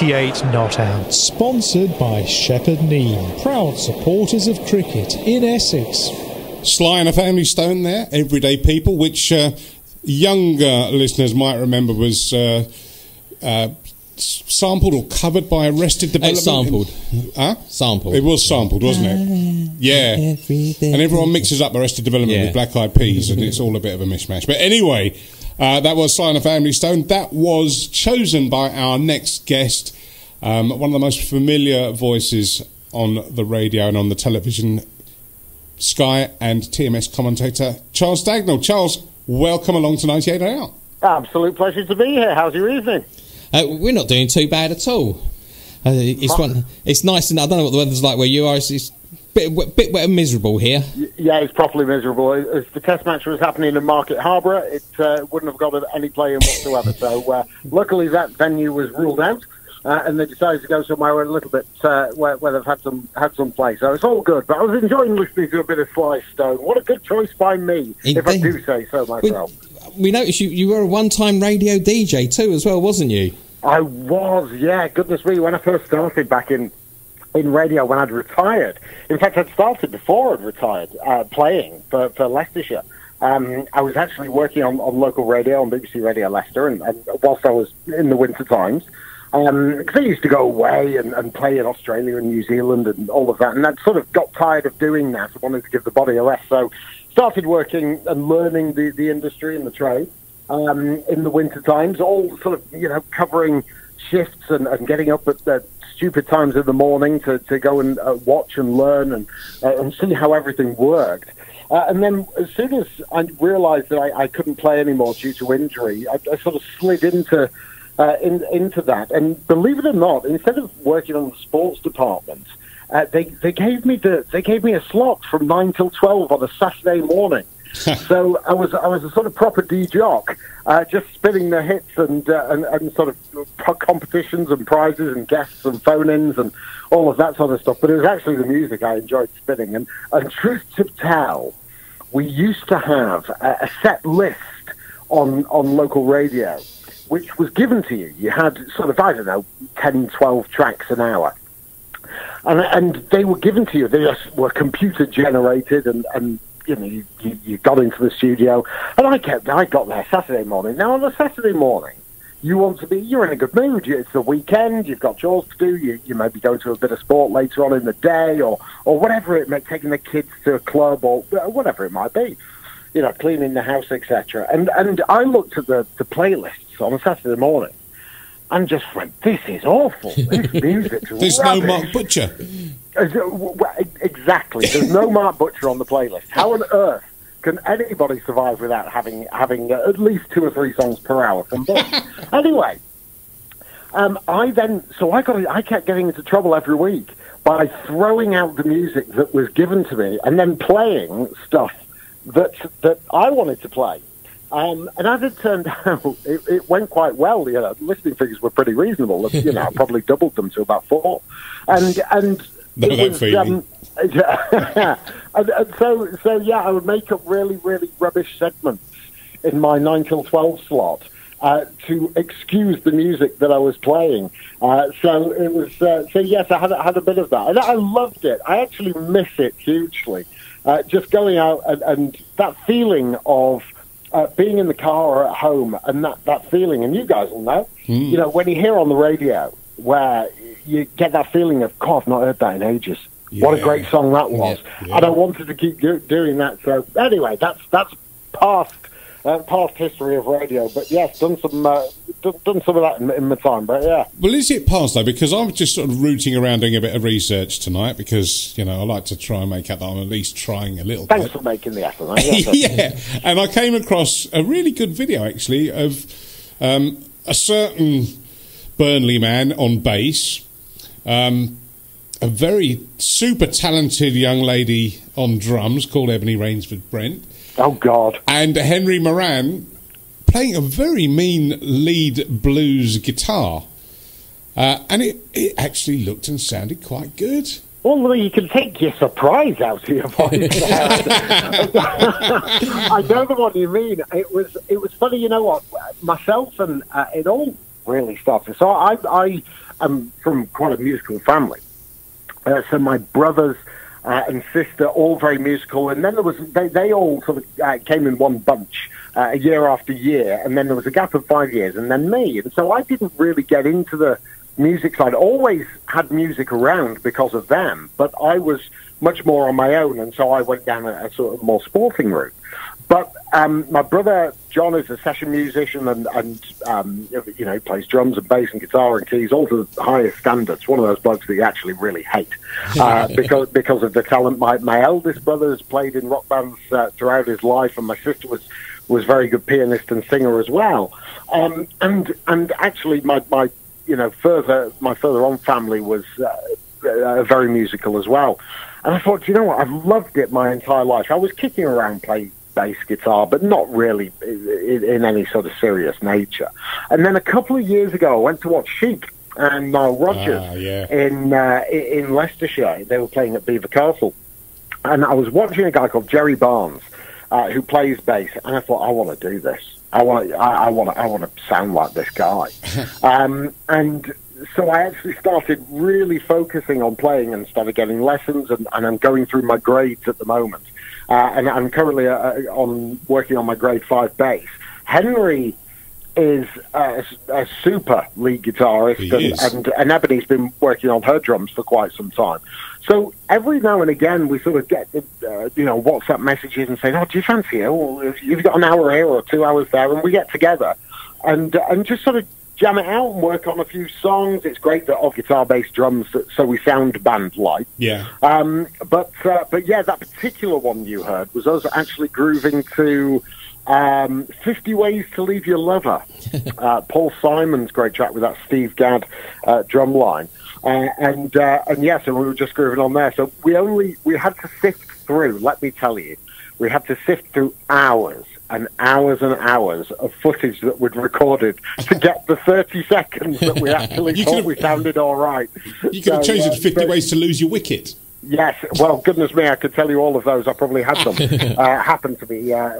98 Not Out. Sponsored by Shepherd Neame, proud supporters of cricket in Essex. Sly and a Family Stone there, Everyday People, which uh, younger listeners might remember was uh, uh, sampled or covered by Arrested Development. It's sampled. Huh? Sampled. It was sampled, wasn't it? Yeah. And everyone mixes up Arrested Development Yeah. with Black Eyed Peas, and it's all a bit of a mishmash. But anyway, uh, that was Sly and a Family Stone. That was chosen by our next guest, um, one of the most familiar voices on the radio and on the television, Sky and TMS commentator Charles Dagnall. Charles, welcome along to 98 Out. Absolute pleasure to be here. How's your evening? Uh, we're not doing too bad at all. Uh, it's one. It's nice, and I don't know what the weather's like where you are. It's, it's bit wet- bit wet and miserable here. Yeah, it's properly miserable. If the test match was happening in Market Harborough, it uh, wouldn't have got any play in whatsoever. so uh, luckily that venue was ruled out. Uh, and they decided to go somewhere a little bit uh, where, where they've had some had some play, so it's all good. But I was enjoying listening to a bit of Sly Stone. What a good choice by me, if I do say so We, myself. we noticed you. You were a one-time radio DJ too, as well, wasn't you? I was, yeah. Goodness me, when I first started back in in radio, when I'd retired. In fact, I'd started before I'd retired, uh, playing for, for Leicestershire. Um, I was actually working on, on local radio on BBC Radio Leicester, and, and whilst I was in the winter times, because I used to go away and, and play in Australia and New Zealand and all of that, and I'd sort of got tired of doing that. I wanted to give the body a rest, so started working and learning the, the industry and the trade um, in the winter times, all sort of, you know, covering shifts and, and getting up at the stupid times in the morning to, to go and uh, watch and learn and, uh, and see how everything worked. Uh, and then as soon as I realised that I, I couldn't play anymore due to injury, I, I sort of slid into uh, in, into that. And believe it or not, instead of working on the sports department, uh, they they gave me the they gave me a slot from nine till twelve on a Saturday morning. so I was I was a sort of proper D jock, uh, just spinning the hits and, uh, and and sort of competitions and prizes and guests and phone-ins and all of that sort of stuff. But it was actually the music I enjoyed spinning. And and truth to tell, we used to have a, a set list on on local radio, which was given to you. You had sort of I don't know 10, 12 tracks an hour and and they were given to you. They just were computer generated, and and you know you, you, you got into the studio, and I kept I got there Saturday morning. Now on a Saturday morning, you want to be you're in a good mood. It's the weekend. You've got chores to do. You you may be going to a bit of sport later on in the day, or or whatever it may taking the kids to a club or uh, whatever it might be. You know, cleaning the house, etc. And and I looked at the the playlists on a Saturday morning. And just went, this is awful. This music's There's no Mark Butcher. Uh, Exactly. There's no Mark Butcher on the playlist. How on earth can anybody survive without having having uh, at least two or three songs per hour from Bush? anyway, um, I then so I got I kept getting into trouble every week by throwing out the music that was given to me and then playing stuff that that I wanted to play. Um, and as it turned out, it, it went quite well. You know, listening figures were pretty reasonable. You know, I probably doubled them to about four. And and Know it that was, feeling. um, yeah. and, and so so yeah, I would make up really really rubbish segments in my nine till twelve slot. Uh, to excuse the music that I was playing, uh, so it was. Uh, so yes, I had I had a bit of that, and I loved it. I actually miss it hugely. Uh, just going out and, and that feeling of uh, being in the car or at home, and that, that feeling, and you guys will know, you know, when you hear on the radio where you get that feeling of, God, I've not heard that in ages. What a great song that was. Yeah. And I wanted to keep do- doing that. So anyway, that's that's past uh, past history of radio. But yes, done some uh, done, done some of that in, in my time. But yeah. Well, is it past though? Because I'm just sort of rooting around doing a bit of research tonight because you know I like to try and make out that I'm at least trying a little bit. Thanks bit. for making the effort. mate. Yeah, and I came across a really good video actually of um, a certain Burnley man on bass, um, a very super talented young lady on drums called Ebony Rainford-Brent, Oh God. and Henry Moeran playing a very mean lead blues guitar. Uh, and it, it actually looked and sounded quite good. Well, you can take your surprise out of your voice. I don't know the one you mean. It was it was funny. You know what? Myself and uh, it all really started. So I I I'm from quite a musical family. Uh, so my brothers uh, and sister, all very musical, and then there was they, they all sort of uh, came in one bunch uh, year after year, and then there was a gap of five years, and then me, and so I didn't really get into the music side. Always had music around because of them, but I was much more on my own, and so I went down a, a sort of more sporting route. But um, my brother John is a session musician and, and um, you know plays drums and bass and guitar and keys all to the highest standards. One of those blokes that you actually really hate uh, because because of the talent. My my eldest brother has played in rock bands uh, throughout his life, and my sister was was very good pianist and singer as well. Um, and and actually, my my you know further my further on family was uh, uh, very musical as well. And I thought, you know what, I've loved it my entire life. I was kicking around playing bass guitar, but not really in, in, any sort of serious nature. And then a couple of years ago, I went to watch Chic and Nile Rodgers Ah, yeah. in uh, in Leicestershire. They were playing at Belvoir Castle, and I was watching a guy called Jerry Barnes uh, who plays bass, and I thought, I want to do this. I want, I, I want, to I want to sound like this guy. um, and so I actually started really focusing on playing and started getting lessons, and, and I'm going through my grades at the moment. Uh, and I'm currently uh, on working on my grade five bass. Henry is a, a super lead guitarist, and, and and Ebony's been working on her drums for quite some time. So every now and again, we sort of get uh, you know WhatsApp messages and saying, "Oh, do you fancy it? Well, you've got an hour here or two hours there," and we get together and and just sort of jam it out and work on a few songs. It's great that off guitar, bass, drums, so we sound band like. Yeah. Um, but uh, but yeah, that particular one you heard was us actually grooving to um, 50 Ways to Leave Your Lover. uh, Paul Simon's great track with that Steve Gadd uh, drum line. Uh, and uh, and yeah, so we were just grooving on there. So we only we had to sift through. Let me tell you, we had to sift through hours and hours and hours of footage that we'd recorded to get the 30 seconds that we actually thought we sounded all right. You could have So, changed it to 50 but- ways to lose your wicket. Yes, well, goodness me, I could tell you all of those. I probably had them uh, happen to me uh,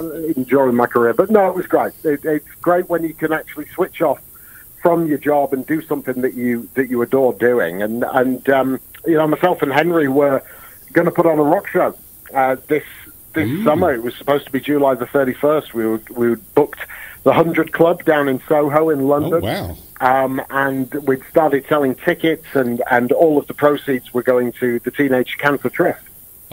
during my career, but no, it was great. It, it's great when you can actually switch off from your job and do something that you that you adore doing. And and um, you know, myself and Henry were going to put on a rock show uh, this this summer. It was supposed to be July the thirty first. We were we were booked the Hundred Club down in Soho in Oh, London. wow. Um, and we'd started selling tickets, and, and all of the proceeds were going to the Teenage Cancer Trust.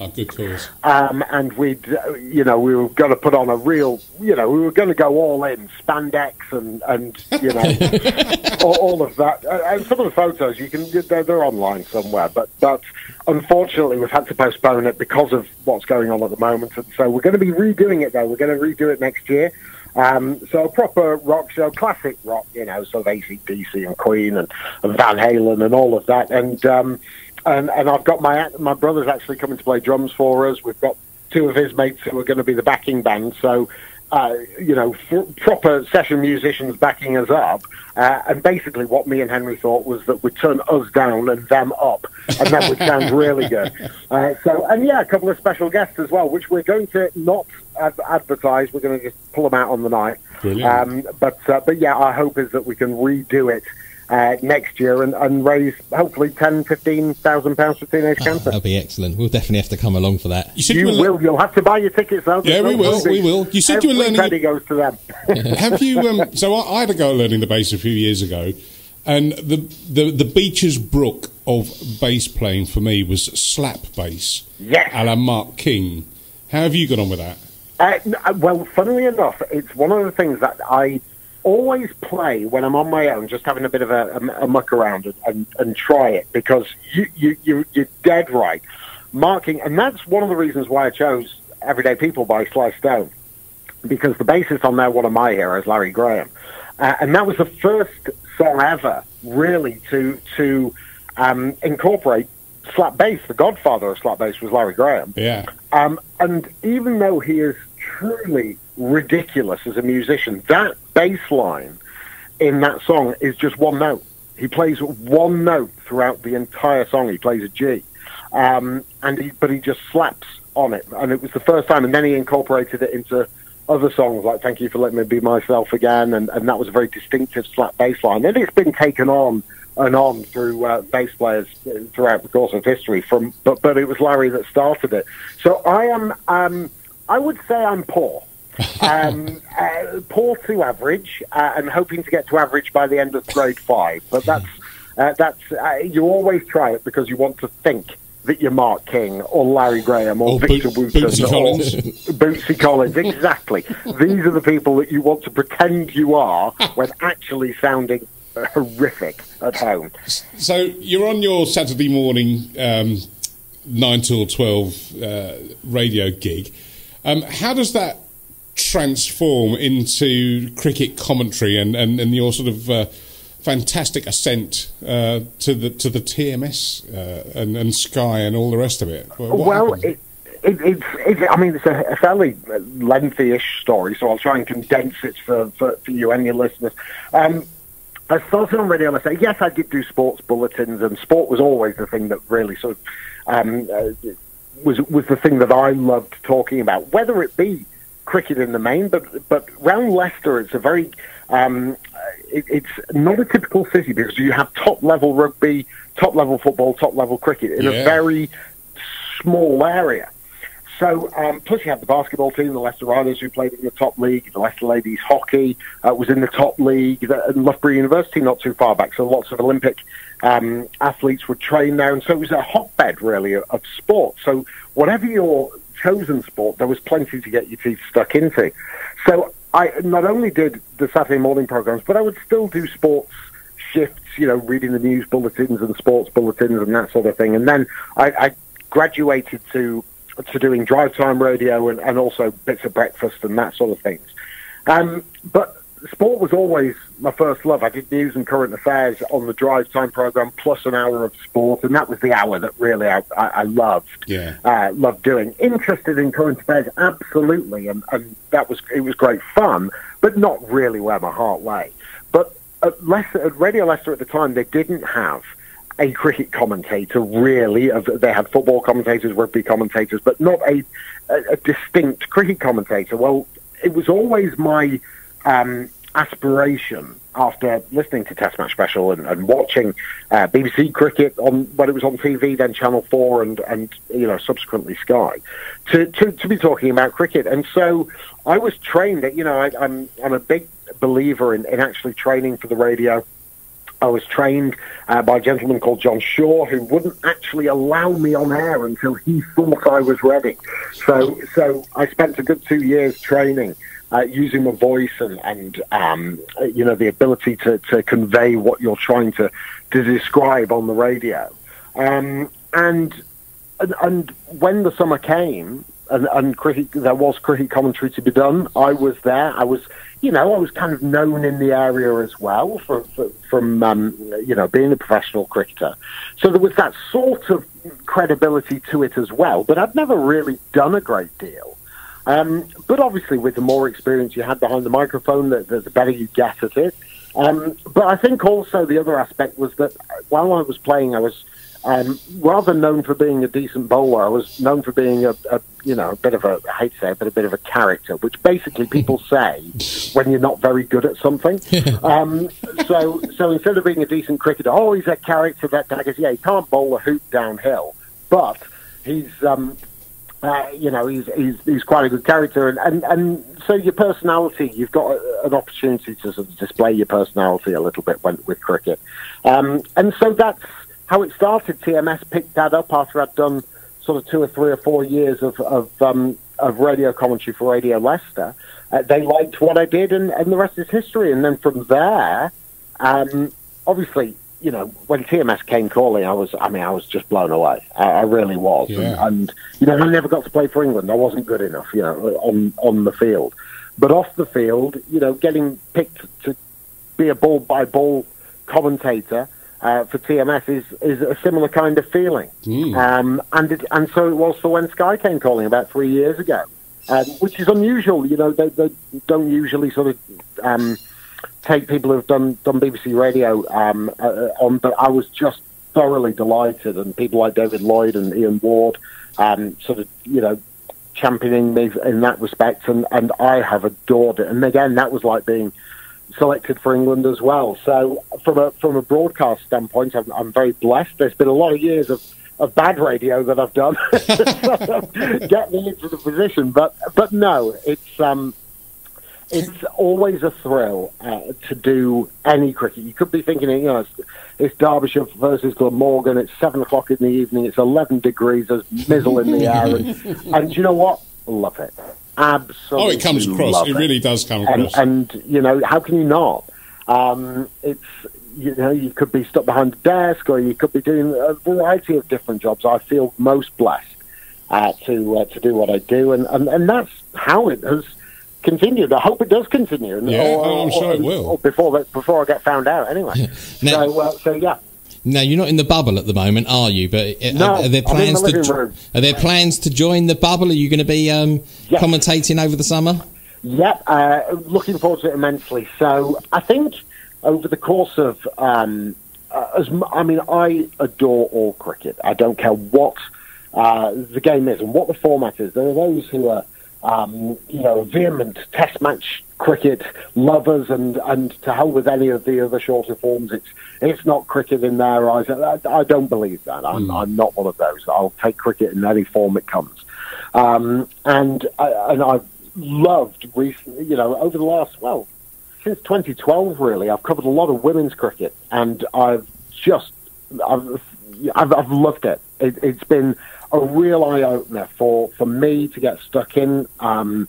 Oh, good cause. Um, and we'd, uh, you know, we were going to put on a real, you know, we were going to go all in, spandex and, and you know, all, all of that. Uh, And some of the photos, you can, they're, they're online somewhere, but, but unfortunately we've had to postpone it because of what's going on at the moment. And so we're going to be redoing it though. We're going to redo it next year. Um, so a proper rock show, classic rock, you know, sort of ACDC and Queen and, and Van Halen and all of that. And, um, and, and I've got my, my brother's actually coming to play drums for us. We've got two of his mates who are going to be the backing band. So, uh, you know, f- proper session musicians backing us up. Uh, and basically, what me and Henry thought was that we'd turn us down and them up, and that would sound really good. Uh, so, and yeah, a couple of special guests as well, which we're going to not ad- advertise. We're going to just pull them out on the night. Um, but uh, but yeah, our hope is that we can redo it. Uh, next year and, and raise hopefully ten, fifteen thousand pounds for teenage cancer. That'll be excellent. We'll definitely have to come along for that. You said You you, were, will. You'll have to buy your tickets though. Yeah, we will, we will. You said you were every learning- penny goes to them. Have you? Um, so I, I had a go at learning the bass a few years ago, and the the the Beecher's Brook of bass playing for me was slap bass, Yes. a la Mark King. How have you got on with that? Uh, uh, well, funnily enough, it's one of the things that I always play when I'm on my own, just having a bit of a, a, a muck around and, and, and try it because you, you, you, you're dead right. Mark King, and that's one of the reasons why I chose Everyday People by Sly Stone because the bassist on there, one of my heroes, Larry Graham, uh, and that was the first song ever, really, to to um, incorporate slap bass. The godfather of slap bass was Larry Graham. Yeah, Um, and even though he is truly ridiculous as a musician, that bass line in that song is just one note. He plays one note throughout the entire song. He plays a G, um, and he, but he just slaps on it. And it was the first time. And then he incorporated it into other songs like "Thank You for Letting Me Be Myself Again," and, and that was a very distinctive slap bass line. And it's been taken on and on through uh, bass players throughout the course of history. From but but it was Larry that started it. So I am um, I would say I'm poor. um, uh, poor to average, uh, and hoping to get to average by the end of grade five. But that's uh, that's uh, you always try it because you want to think that you're Mark King or Larry Graham or, Or Victor Bo- Wooten Bootsy or Collins. Bootsy Collins. Exactly. These are the people that you want to pretend you are when actually sounding horrific at home. So you're on your Saturday morning um, nine till twelve uh, radio gig. Um, how does that transform into cricket commentary and, and, and your sort of uh, fantastic ascent uh, to the to the TMS uh, and, and Sky and all the rest of it? What well, it, it, it's, it's, I mean, it's a, a fairly lengthy-ish story, so I'll try and condense it for, for, for you and your listeners. Um, I started on radio and I say Yes, I did do sports bulletins, and sport was always the thing that really sort of um, uh, was was the thing that I loved talking about. Whether it be cricket in the main, but but round Leicester, it's a very um, it, it's not a typical city because you have top level rugby, top level football, top level cricket in Yeah. a very small area. So, um, plus you have the basketball team, the Leicester Riders, who played in the top league. The Leicester Ladies Hockey uh, was in the top league. The, and Loughborough University, not too far back. So lots of Olympic um, athletes were trained there, and so it was a hotbed really of, of sport. So whatever your chosen sport, there was plenty to get your teeth stuck into. So I not only did the Saturday morning programs, but I would still do sports shifts, you know, reading the news bulletins and sports bulletins and that sort of thing. And then I, I graduated to to doing drive time radio and, and also bits of breakfast and that sort of things. Um, but sport was always my first love. I did news and current affairs on the drive time program plus an hour of sport, and that was the hour that really I, I, I loved. Yeah. uh, loved doing. Interested in current affairs, absolutely, and, and that was it was great fun, but not really where my heart lay. But at, Leicester, at Radio Leicester at the time, they didn't have a cricket commentator really. They had football commentators, rugby commentators, but not a, a, a distinct cricket commentator. Well, it was always my um, aspiration after listening to Test Match Special and, and watching uh, BBC cricket on when it was on TV, then Channel Four, and and you know subsequently Sky, to to, to be talking about cricket. And so I was trained. That, you know, I, I'm I'm a big believer in, in actually training for the radio. I was trained uh, by a gentleman called John Shaw, who wouldn't actually allow me on air until he thought I was ready. So, so I spent a good two years training, uh, using my voice and, and um, you know, the ability to, to convey what you're trying to, to describe on the radio. Um, and, and and when the summer came, and, and there was cricket commentary to be done. I was there. I was, you know, I was kind of known in the area as well for, for, from, um, you know, being a professional cricketer. So there was that sort of credibility to it as well. But I'd never really done a great deal. Um, but obviously, with the more experience you had behind the microphone, the, the, better you get at it. Um, but I think also the other aspect was that while I was playing, I was um, rather known for being a decent bowler. I was known for being a, a you know a bit of a I hate to say it, but a bit of a character, which basically people say when you're not very good at something. um, so so instead of being a decent cricketer, oh he's a character that guy goes yeah he can't bowl a hoop downhill, but he's um, uh, you know, he's, he's he's quite a good character, and, and, and so your personality, you've got an opportunity to sort of display your personality a little bit when, with cricket, um, and so that's how it started. TMS picked that up after I'd done sort of two or three or four years of of, um, of radio commentary for Radio Leicester. Uh, they liked what I did, and, and the rest is history. And then from there, um, obviously, you know, when TMS came calling, I was, I mean, I was just blown away. I, I really was. Yeah. And, and, you know, I never got to play for England. I wasn't good enough, you know, on, on the field. But off the field, you know, getting picked to be a ball by ball commentator uh, for TMS is, is a similar kind of feeling. Um, and, it, and so it was for when Sky came calling about three years ago, um, which is unusual. You know, they, they don't usually sort of um, take people who've done, done BBC radio um, uh, on, but I was just thoroughly delighted. And people like David Lloyd and Ian Ward um, sort of, you know, championing me in that respect. And, and I have adored it. And again, that was like being selected for England as well. So from a from a broadcast standpoint, I'm, I'm very blessed. There's been a lot of years of, of bad radio that I've done get me into the position, but but no, it's um, it's always a thrill uh, to do any cricket. You could be thinking, you know, it's, it's Derbyshire versus Glamorgan. It's seven o'clock in the evening. It's eleven degrees. There's mizzle in the air, and, and you know what? Love it. Absolutely. Oh, it comes across. love It really does come and, across. and you know how can you not? Um, it's you know you could be stuck behind a desk, or you could be doing a variety of different jobs. I feel most blessed uh, to uh, to do what I do, and, and and that's how it has continued. I hope it does continue. Yeah, oh, I'm sure it will. or before before I get found out, anyway. Now- so uh, so yeah. Now you're not in the bubble at the moment, are you? But uh, No, are, there I'm in the plans to room. are there plans to join the bubble? Are you going to be um, Yes. commentating over the summer? Yep, uh, looking forward to it immensely. So I think over the course of, um, uh, as I mean, I adore all cricket. I don't care what uh, the game is and what the format is. There are those who are, um, you know, vehement Test match cricket lovers, and and to hell with any of the other shorter forms. It's it's not cricket in their eyes. I, I don't believe that. I'm, I'm not one of those. I'll take cricket in any form it comes. Um, and I, and I've loved recently, you know, over the last well, since 2012, really, I've covered a lot of women's cricket, and I've just I've I've, I've loved it. it. It's been a real eye opener for for me to get stuck in, um,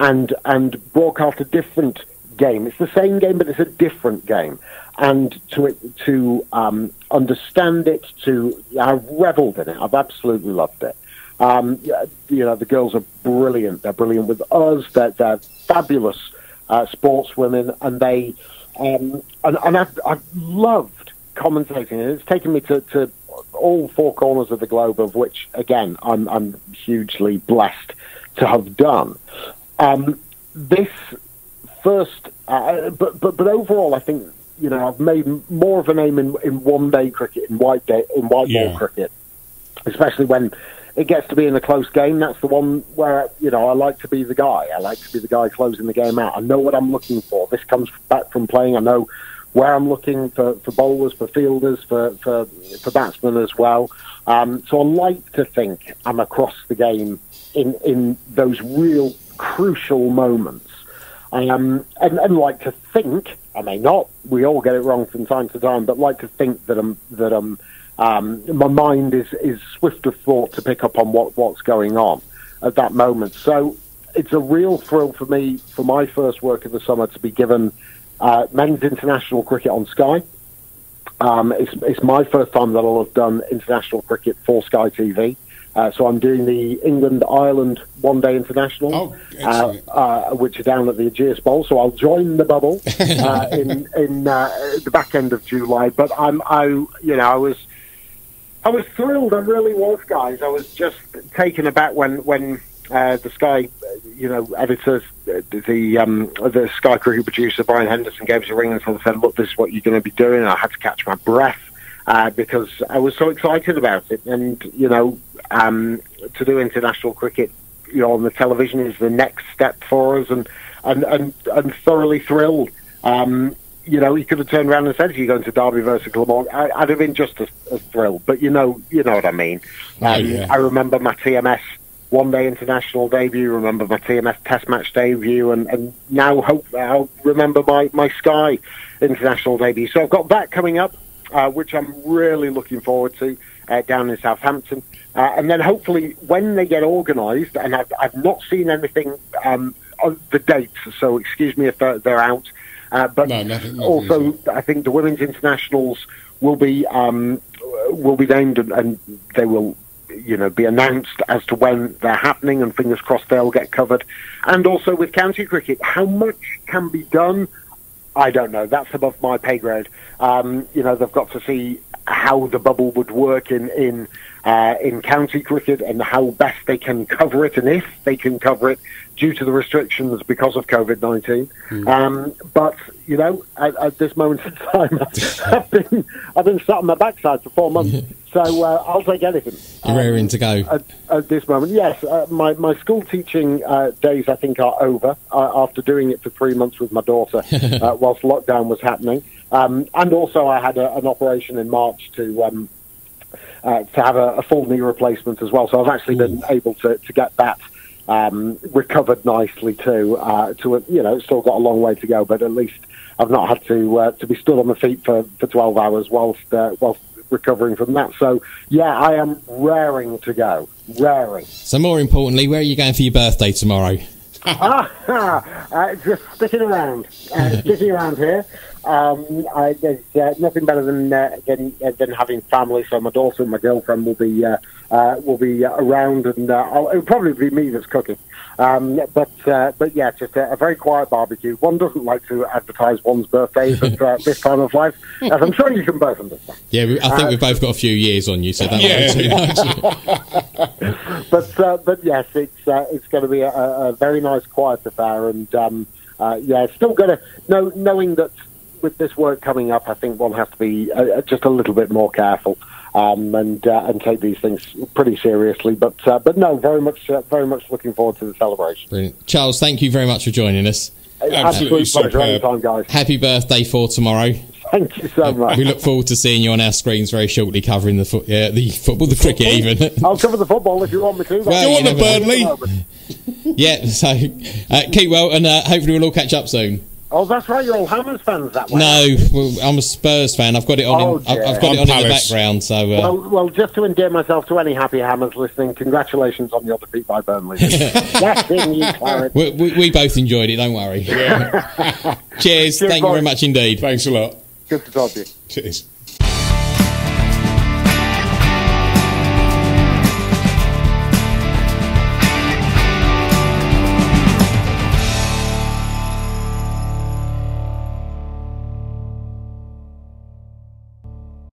and and broadcast a different game. It's the same game, but it's a different game. And to to um, understand it, to I've revelled in it. I've absolutely loved it. Um, you know, the girls are brilliant. They're brilliant with us. They're, they're fabulous uh, sportswomen, and they um, and, and I've, I've loved commentating. And it's taken me to, to all four corners of the globe, of which again I'm, I'm hugely blessed to have done. Um, this first, uh, but but but overall, I think you know I've made more of a name in, in one day cricket, in white day, in white Yeah. ball cricket, especially when it gets to be in a close game. That's the one where you know I like to be the guy. I like to be the guy closing the game out. I know what I'm looking for. This comes back from playing. I know where I'm looking for, for bowlers, for fielders, for for, for batsmen as well. Um, so I like to think I'm across the game in in those real crucial moments. Um, and, and like to think, I may not, we all get it wrong from time to time, but like to think that I'm, that I'm, um, my mind is, is swift of thought to pick up on what, what's going on at that moment. So it's a real thrill for me, for my first work of the summer, to be given uh, men's international cricket on Sky. Um, it's, it's my first time that I'll have done international cricket for Sky TV. Uh, so I'm doing the England Ireland one day international, Oh, uh, uh, which are down at the Ageas Bowl. So I'll join the bubble uh, in in uh, the back end of July. But I'm I you know I was I was thrilled. I really was, guys. I was just taken aback when when uh, the Sky, you know, editors, uh, the um, the Sky cricket producer Brian Henderson gave us a ring and sort of said, "Look, this is what you're going to be doing." And I had to catch my breath uh, because I was so excited about it. And you know, um, to do international cricket, you know, on the television is the next step for us, and and and, and thoroughly thrilled. Um, you know, he could have turned around and said, "If you're going to Derby versus Glamorgan," I, I'd have been just as, as thrilled. But you know, you know what I mean. Oh, Um, yeah. I remember my TMS one day international debut. Remember my TMS Test match debut, and, and now hope I'll remember my my Sky international debut. So I've got that coming up, uh, which I'm really looking forward to uh, down in Southampton. Uh, and then hopefully when they get organised, and I've, I've not seen anything um, on the dates, so excuse me if they're, they're out. Uh, but No, nothing- nothing also, I think the women's internationals will be um, will be named and, and they will, you know, be announced as to when they're happening. And fingers crossed they'll get covered. And also with county cricket, how much can be done? I don't know. That's above my pay grade. Um, you know, they've got to see how the bubble would work in in uh, in county cricket and how best they can cover it, and if they can cover it due to the restrictions because of COVID nineteen. Um, but you know, at, at this moment in time, I've been I've been sat on my backside for four months, So uh, I'll take anything. You're Um, to go. At, at this moment, yes. Uh, my, my school teaching uh, days, I think, are over uh, after doing it for three months with my daughter uh, whilst lockdown was happening. Um, and also, I had a, an operation in March to um, uh, to have a, a full knee replacement as well. So I've actually been able to, to get that um, recovered nicely too. Uh, to a, you know, it's still got a long way to go, but at least I've not had to uh, to be stood on my feet for, for 12 hours whilst uh, whilst recovering from that. So yeah, I am raring to go, raring. So, more importantly, where are you going for your birthday tomorrow? ah, uh, just sticking around, uh, sticking around here. Um, I, there's uh, nothing better than uh, than, uh, than having family. So my daughter and my girlfriend will be uh, uh, will be uh, around, and uh, I'll, it'll probably be me that's cooking. Um, but uh, but yeah, just a, a very quiet barbecue. One doesn't like to advertise one's birthdays at uh, this time of life, as I'm sure you can both understand. Yeah, I think we've both got a few years on you, so don't Yeah. worry too much. but uh, but yes, it's uh, it's going to be a, a very nice, quiet affair, and um, uh, yeah, still going to know knowing that with this work coming up, I think one has to be uh, just a little bit more careful um, and uh, and take these things pretty seriously. But uh, but no, very much uh, very much looking forward to the celebration. Brilliant. Charles, thank you very much for joining us. Absolutely Absolute pleasure superb. anytime, guys. Happy birthday for tomorrow. Thank you so much. We look forward to seeing you on our screens very shortly, covering the foot, uh, the football, the cricket, even. I'll cover the football if you want me to. Well, You want the Burnley? yeah. So uh, keep well, and uh, hopefully we'll all catch up soon. Oh, that's right. You're all Hammers fans that way. No, well, I'm a Spurs fan. I've got it on. Oh, in, I've, I've got it I'm on in the background. So uh, Well, well, just to endear myself to any happy Hammers listening, congratulations on your defeat by Burnley. That's in you, Clarence. we, we, we both enjoyed it. Don't worry. Cheers. Cheers, Thank you very much indeed. Thanks a lot. Good to talk to you. Cheers.